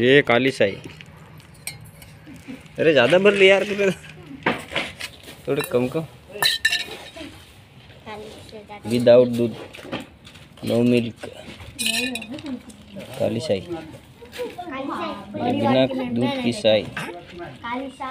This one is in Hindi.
ये काली शाही अरे ज़्यादा भर लिया यार तूने थोड़े कम कम विदाउट दूध। नो मिल्क काली शाही बिना दूध की शाही काली सा